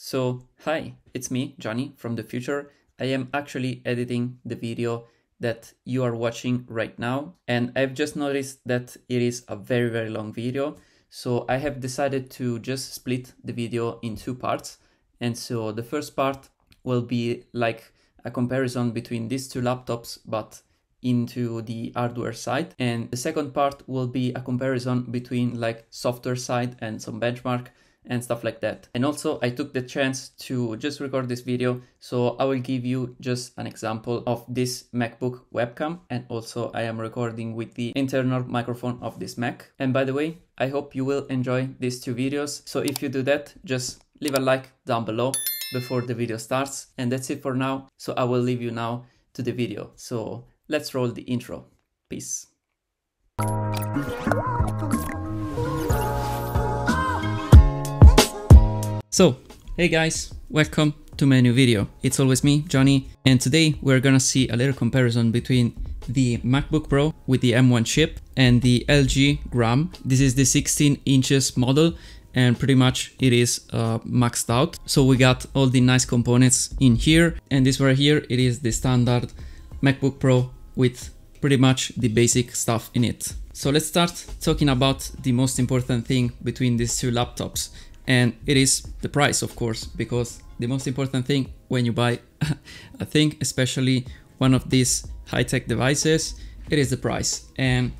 So, hi, it's me, Johnny, from the future. I am actually editing the video that you are watching right now, and I've just noticed that it is a very, very long video. So, I have decided to just split the video in two parts. And so, the first part will be like a comparison between these two laptops, but into the hardware side. And the second part will be a comparison between like software side and some benchmark and stuff like that. And also I took the chance to just record this video. So I will give you just an example of this MacBook webcam. And also I am recording with the internal microphone of this Mac. And by the way, I hope you will enjoy these two videos. So if you do that, just leave a like down below before the video starts. And that's it for now. So I will leave you now to the video. So let's roll the intro. Peace. So, hey guys, welcome to my new video. It's always me, Johnny, and today we're gonna see a little comparison between the MacBook Pro with the M1 chip and the LG Gram. This is the 16 inches model and pretty much it is uh, maxed out. So we got all the nice components in here and this right here, it is the standard MacBook Pro with pretty much the basic stuff in it. So let's start talking about the most important thing between these two laptops and it is the price of course because the most important thing when you buy a thing especially one of these high-tech devices it is the price. And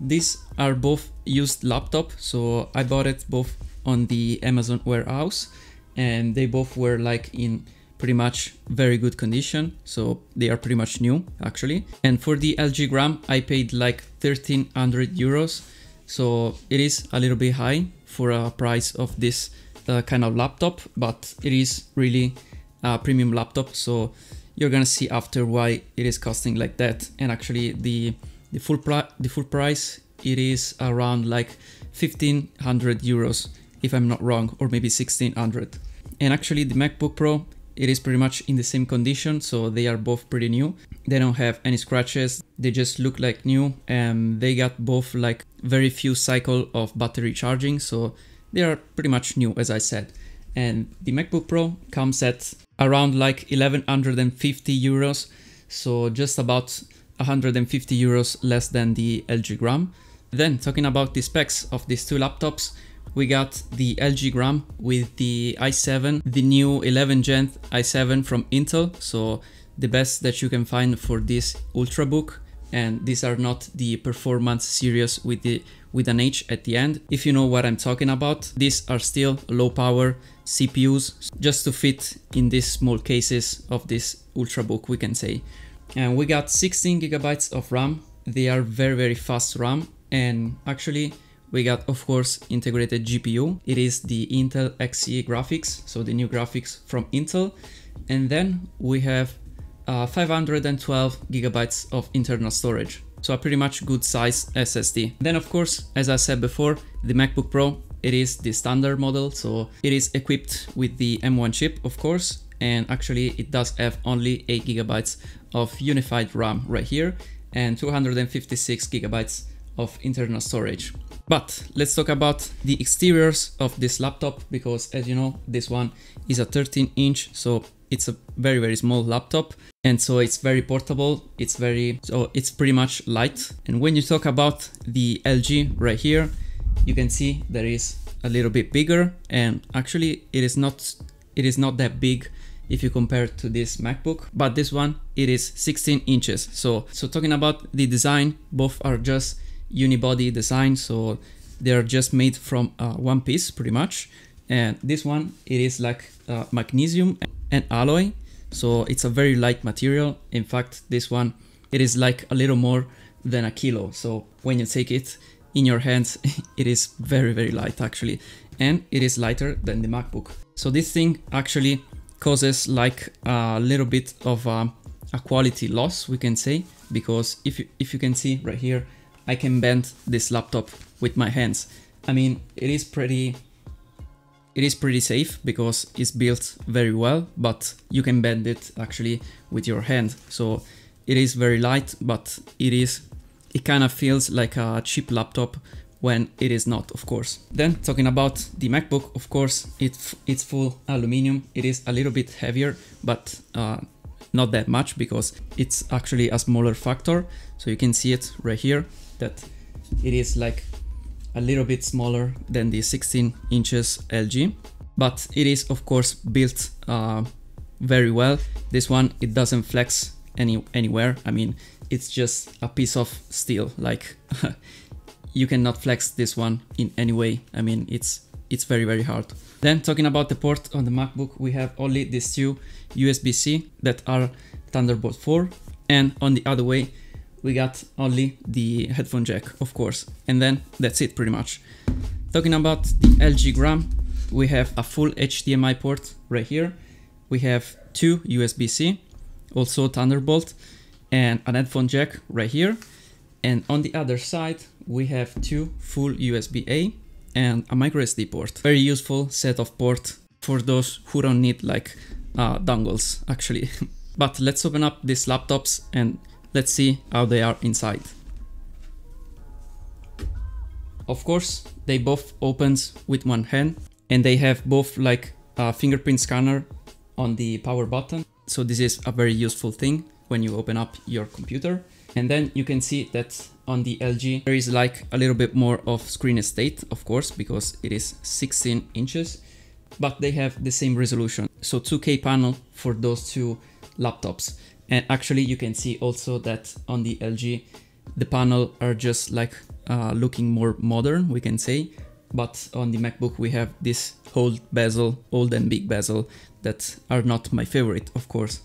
these are both used laptop so i bought it both on the amazon warehouse and they both were like in pretty much very good condition so they are pretty much new actually. And for the lg gram i paid like 1300 euros so it is a little bit high for a price of this uh, kind of laptop, but it is really a premium laptop. So you're gonna see after why it is costing like that. And actually the the full the full price it is around like 1500 euros if I'm not wrong, or maybe 1600. And actually the MacBook Pro it is pretty much in the same condition so they are both pretty new. They don't have any scratches. They just look like new and they got both like very few cycle of battery charging so they are pretty much new as I said. And the MacBook Pro comes at around like 1150 euros so just about 150 euros less than the LG Gram. Then talking about the specs of these two laptops we got the LG Gram with the i7, the new 11 Gen i7 from Intel, so the best that you can find for this Ultrabook. And these are not the performance series with the with an H at the end. If you know what I'm talking about, these are still low power CPUs just to fit in these small cases of this Ultrabook, we can say. And we got 16 gigabytes of RAM. They are very, very fast RAM. And actually, we got, of course, integrated GPU. It is the Intel Xe graphics, so the new graphics from Intel. And then we have uh, 512 gigabytes of internal storage. So a pretty much good size SSD. Then of course, as I said before, the MacBook Pro, it is the standard model. So it is equipped with the M1 chip, of course. And actually it does have only 8 gigabytes of unified RAM right here and 256 gigabytes of internal storage. But let's talk about the exteriors of this laptop because as you know, this one is a 13 inch, so it's a very, very small laptop. And so it's very portable, it's very, so it's pretty much light. And when you talk about the LG right here, you can see that is a little bit bigger and actually it is not, it is not that big if you compare to this MacBook, but this one, it is 16 inches. So, so talking about the design, both are just unibody design so they're just made from uh, one piece pretty much. And this one it is like uh, magnesium and alloy so it's a very light material. In fact this one it is like a little more than a kilo. So when you take it in your hands it is very very light actually. And it is lighter than the macbook. So this thing actually causes like a little bit of a, a quality loss we can say because if you, if you can see right here I can bend this laptop with my hands. I mean, it is pretty it is pretty safe because it's built very well, but you can bend it actually with your hand. So it is very light, but it is it kind of feels like a cheap laptop when it is not, of course. Then talking about the MacBook, of course, it, it's full aluminum. It is a little bit heavier, but uh, not that much because it's actually a smaller factor. So you can see it right here that it is like a little bit smaller than the 16 inches LG, but it is of course built uh, very well. This one, it doesn't flex any anywhere. I mean, it's just a piece of steel. Like you cannot flex this one in any way. I mean, it's it's very, very hard. Then talking about the port on the MacBook, we have only these two USB-C that are Thunderbolt 4. And on the other way, we got only the headphone jack, of course. And then that's it pretty much. Talking about the LG Gram, we have a full HDMI port right here. We have two USB-C, also Thunderbolt, and an headphone jack right here. And on the other side, we have two full USB-A and a micro SD port. Very useful set of port for those who don't need like uh, dongles actually. but let's open up these laptops and let's see how they are inside. Of course, they both opens with one hand and they have both like a fingerprint scanner on the power button. So this is a very useful thing when you open up your computer. And then you can see that on the LG there is like a little bit more of screen estate, of course, because it is 16 inches, but they have the same resolution. So 2K panel for those two laptops. And actually you can see also that on the LG, the panel are just like uh, looking more modern, we can say. But on the MacBook, we have this old bezel, old and big bezel that are not my favorite, of course.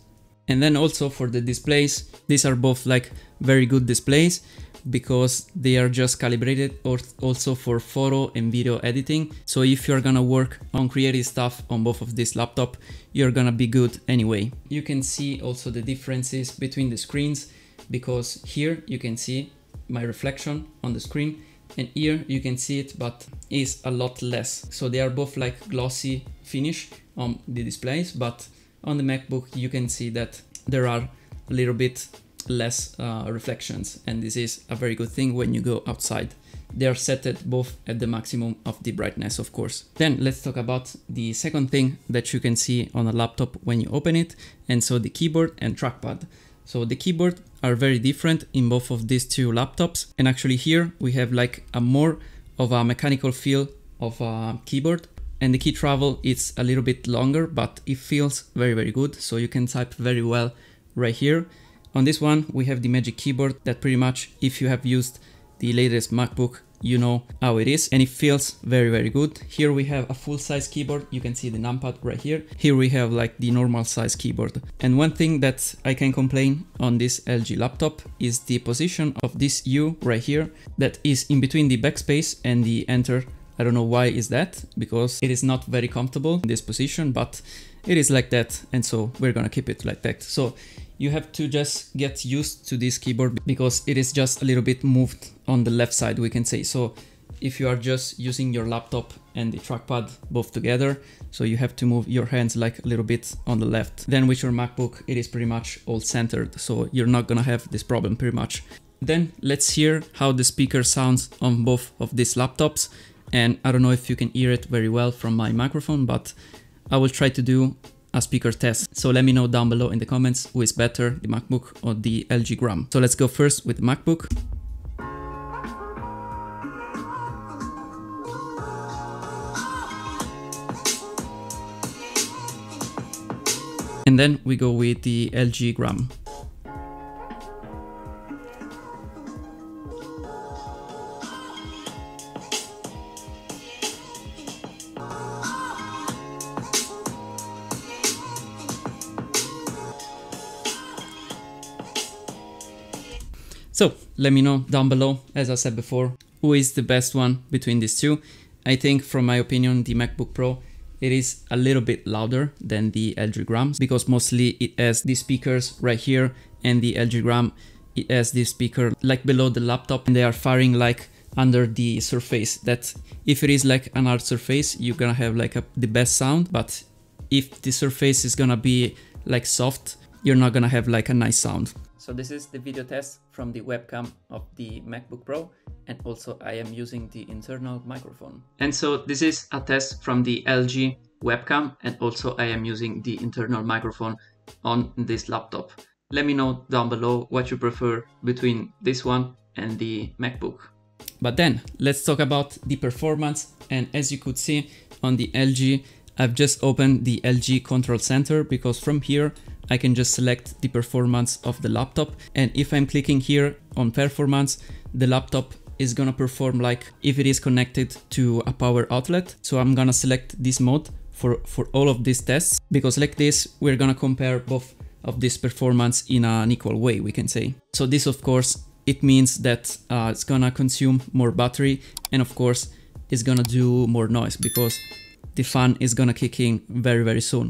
And then also for the displays, these are both like very good displays because they are just calibrated or also for photo and video editing. So if you're gonna work on creative stuff on both of this laptop, you're gonna be good anyway. You can see also the differences between the screens because here you can see my reflection on the screen and here you can see it but is a lot less. So they are both like glossy finish on the displays but on the MacBook, you can see that there are a little bit less uh, reflections, and this is a very good thing when you go outside. They are set at both at the maximum of the brightness, of course. Then let's talk about the second thing that you can see on a laptop when you open it, and so the keyboard and trackpad. So the keyboard are very different in both of these two laptops, and actually here we have like a more of a mechanical feel of a keyboard and the key travel is a little bit longer but it feels very very good so you can type very well right here on this one we have the magic keyboard that pretty much if you have used the latest macbook you know how it is and it feels very very good. Here we have a full size keyboard. You can see the numpad right here. Here we have like the normal size keyboard. And one thing that i can complain on this lg laptop is the position of this u right here that is in between the backspace and the enter. I don't know why is that, because it is not very comfortable in this position, but it is like that, and so we're gonna keep it like that. So you have to just get used to this keyboard because it is just a little bit moved on the left side, we can say. So if you are just using your laptop and the trackpad both together, so you have to move your hands like a little bit on the left. Then with your MacBook, it is pretty much all centered, so you're not gonna have this problem pretty much. Then let's hear how the speaker sounds on both of these laptops and I don't know if you can hear it very well from my microphone, but I will try to do a speaker test. So let me know down below in the comments who is better, the MacBook or the LG Gram. So let's go first with the MacBook. And then we go with the LG Gram. Let me know down below, as I said before, who is the best one between these two. I think from my opinion, the MacBook Pro, it is a little bit louder than the LG Gram because mostly it has the speakers right here and the LG Gram, it has the speaker like below the laptop and they are firing like under the surface that if it is like an hard surface, you're gonna have like a, the best sound, but if the surface is gonna be like soft, you're not gonna have like a nice sound. So this is the video test from the webcam of the MacBook Pro and also I am using the internal microphone. And so this is a test from the LG webcam and also I am using the internal microphone on this laptop. Let me know down below what you prefer between this one and the MacBook. But then let's talk about the performance and as you could see on the LG I've just opened the LG Control Center because from here I can just select the performance of the laptop and if I'm clicking here on performance, the laptop is gonna perform like if it is connected to a power outlet. So I'm gonna select this mode for, for all of these tests because like this, we're gonna compare both of this performance in an equal way, we can say. So this of course, it means that uh, it's gonna consume more battery and of course, it's gonna do more noise because the fan is gonna kick in very, very soon.